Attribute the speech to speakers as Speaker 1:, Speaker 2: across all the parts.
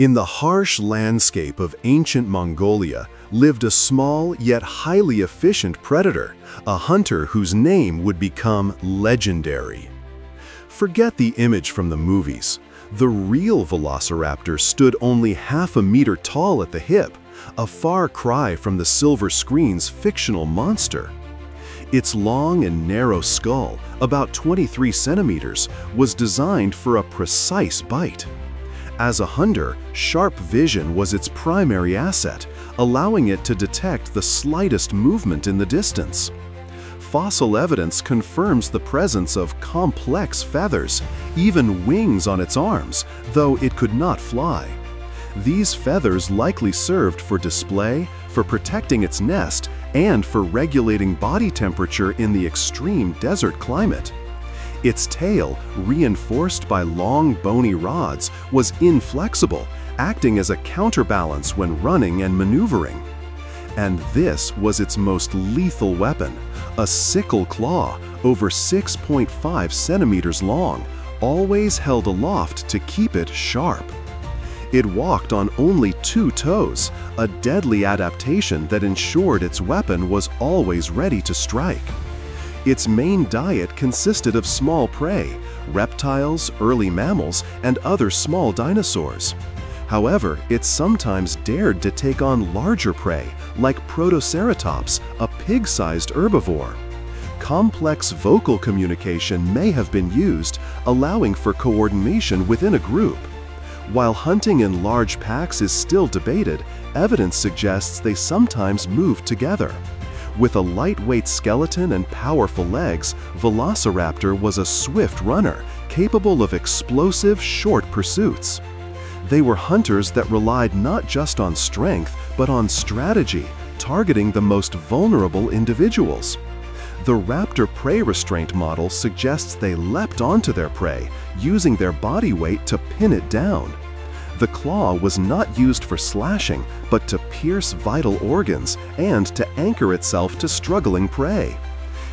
Speaker 1: In the harsh landscape of ancient Mongolia lived a small yet highly efficient predator, a hunter whose name would become legendary. Forget the image from the movies. The real velociraptor stood only half a meter tall at the hip, a far cry from the silver screen's fictional monster. Its long and narrow skull, about 23 centimeters, was designed for a precise bite. As a hunter, sharp vision was its primary asset, allowing it to detect the slightest movement in the distance. Fossil evidence confirms the presence of complex feathers, even wings on its arms, though it could not fly. These feathers likely served for display, for protecting its nest, and for regulating body temperature in the extreme desert climate. Its tail, reinforced by long bony rods, was inflexible, acting as a counterbalance when running and maneuvering. And this was its most lethal weapon, a sickle claw over 6.5 centimeters long, always held aloft to keep it sharp. It walked on only two toes, a deadly adaptation that ensured its weapon was always ready to strike. Its main diet consisted of small prey, reptiles, early mammals, and other small dinosaurs. However, it sometimes dared to take on larger prey, like Protoceratops, a pig-sized herbivore. Complex vocal communication may have been used, allowing for coordination within a group. While hunting in large packs is still debated, evidence suggests they sometimes moved together. With a lightweight skeleton and powerful legs, Velociraptor was a swift runner, capable of explosive, short pursuits. They were hunters that relied not just on strength, but on strategy, targeting the most vulnerable individuals. The raptor prey restraint model suggests they leapt onto their prey, using their body weight to pin it down. The claw was not used for slashing, but to pierce vital organs and to anchor itself to struggling prey.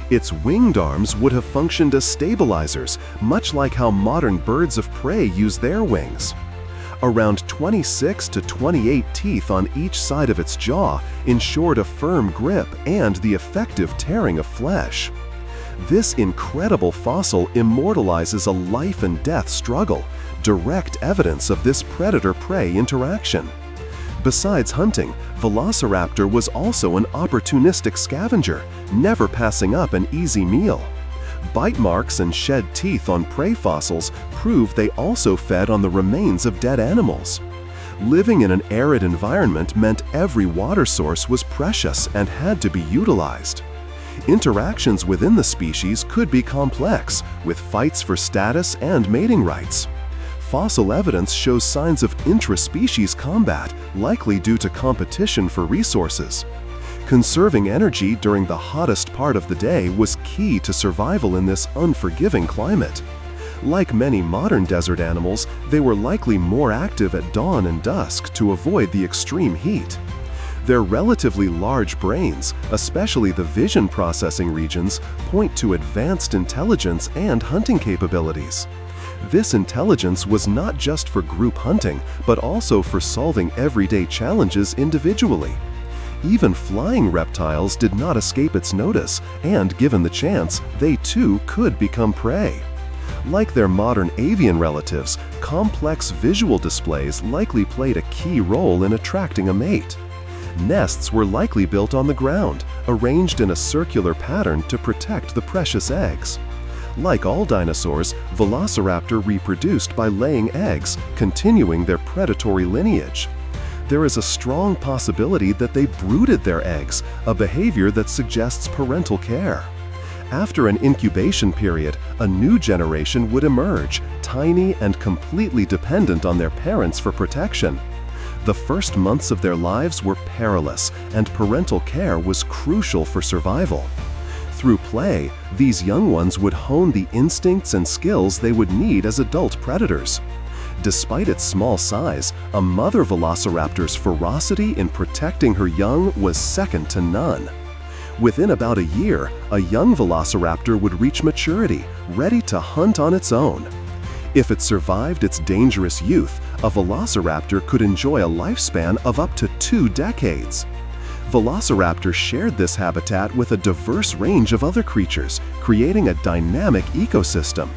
Speaker 1: Its winged arms would have functioned as stabilizers, much like how modern birds of prey use their wings. Around 26 to 28 teeth on each side of its jaw ensured a firm grip and the effective tearing of flesh. This incredible fossil immortalizes a life and death struggle, direct evidence of this predator-prey interaction. Besides hunting, Velociraptor was also an opportunistic scavenger, never passing up an easy meal. Bite marks and shed teeth on prey fossils prove they also fed on the remains of dead animals. Living in an arid environment meant every water source was precious and had to be utilized. Interactions within the species could be complex, with fights for status and mating rights. Fossil evidence shows signs of intra-species combat, likely due to competition for resources. Conserving energy during the hottest part of the day was key to survival in this unforgiving climate. Like many modern desert animals, they were likely more active at dawn and dusk to avoid the extreme heat. Their relatively large brains, especially the vision processing regions, point to advanced intelligence and hunting capabilities. This intelligence was not just for group hunting, but also for solving everyday challenges individually. Even flying reptiles did not escape its notice, and given the chance, they too could become prey. Like their modern avian relatives, complex visual displays likely played a key role in attracting a mate. Nests were likely built on the ground, arranged in a circular pattern to protect the precious eggs. Like all dinosaurs, Velociraptor reproduced by laying eggs, continuing their predatory lineage. There is a strong possibility that they brooded their eggs, a behavior that suggests parental care. After an incubation period, a new generation would emerge, tiny and completely dependent on their parents for protection. The first months of their lives were perilous, and parental care was crucial for survival. Through play, these young ones would hone the instincts and skills they would need as adult predators. Despite its small size, a mother velociraptor's ferocity in protecting her young was second to none. Within about a year, a young velociraptor would reach maturity, ready to hunt on its own. If it survived its dangerous youth, a velociraptor could enjoy a lifespan of up to two decades. Velociraptor shared this habitat with a diverse range of other creatures, creating a dynamic ecosystem.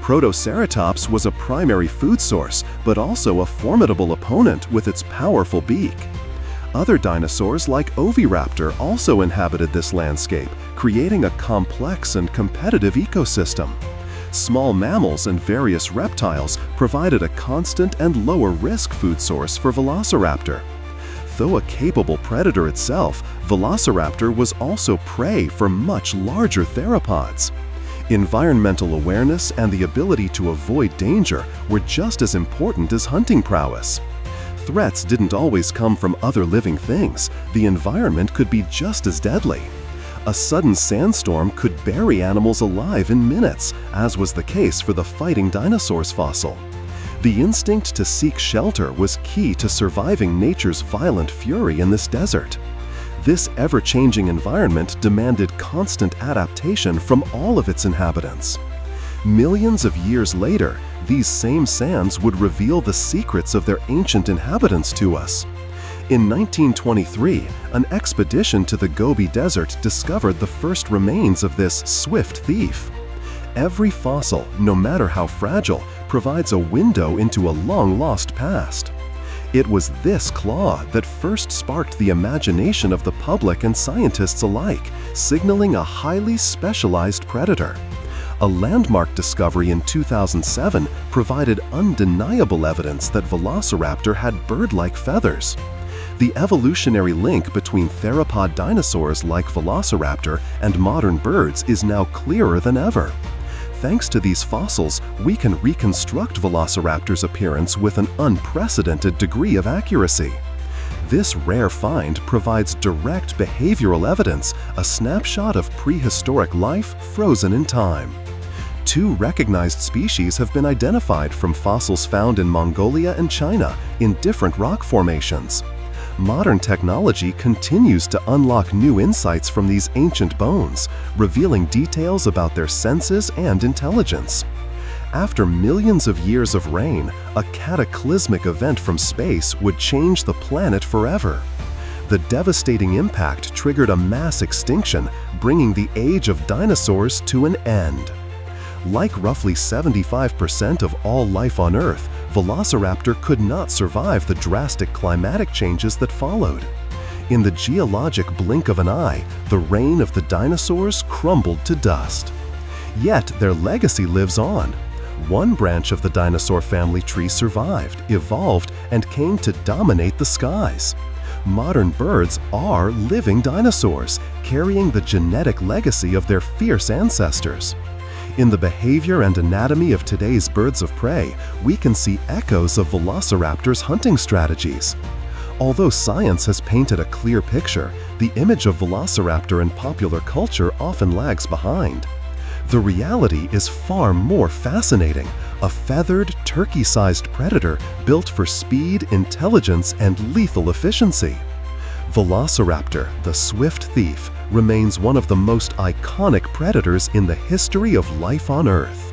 Speaker 1: Protoceratops was a primary food source, but also a formidable opponent with its powerful beak. Other dinosaurs like Oviraptor also inhabited this landscape, creating a complex and competitive ecosystem. Small mammals and various reptiles provided a constant and lower risk food source for Velociraptor. Though a capable predator itself, Velociraptor was also prey for much larger theropods. Environmental awareness and the ability to avoid danger were just as important as hunting prowess. Threats didn't always come from other living things. The environment could be just as deadly. A sudden sandstorm could bury animals alive in minutes, as was the case for the fighting dinosaurs fossil. The instinct to seek shelter was key to surviving nature's violent fury in this desert. This ever-changing environment demanded constant adaptation from all of its inhabitants. Millions of years later, these same sands would reveal the secrets of their ancient inhabitants to us. In 1923, an expedition to the Gobi Desert discovered the first remains of this swift thief. Every fossil, no matter how fragile, provides a window into a long-lost past. It was this claw that first sparked the imagination of the public and scientists alike, signaling a highly specialized predator. A landmark discovery in 2007 provided undeniable evidence that Velociraptor had bird-like feathers. The evolutionary link between theropod dinosaurs like Velociraptor and modern birds is now clearer than ever. Thanks to these fossils, we can reconstruct Velociraptor's appearance with an unprecedented degree of accuracy. This rare find provides direct behavioral evidence, a snapshot of prehistoric life frozen in time. Two recognized species have been identified from fossils found in Mongolia and China in different rock formations. Modern technology continues to unlock new insights from these ancient bones, revealing details about their senses and intelligence. After millions of years of reign, a cataclysmic event from space would change the planet forever. The devastating impact triggered a mass extinction, bringing the age of dinosaurs to an end. Like roughly 75% of all life on Earth, Velociraptor could not survive the drastic climatic changes that followed. In the geologic blink of an eye, the reign of the dinosaurs crumbled to dust. Yet their legacy lives on. One branch of the dinosaur family tree survived, evolved, and came to dominate the skies. Modern birds are living dinosaurs, carrying the genetic legacy of their fierce ancestors. In the behavior and anatomy of today's birds of prey, we can see echoes of Velociraptor's hunting strategies. Although science has painted a clear picture, the image of Velociraptor in popular culture often lags behind. The reality is far more fascinating, a feathered, turkey-sized predator built for speed, intelligence, and lethal efficiency. Velociraptor, the swift thief, remains one of the most iconic predators in the history of life on Earth.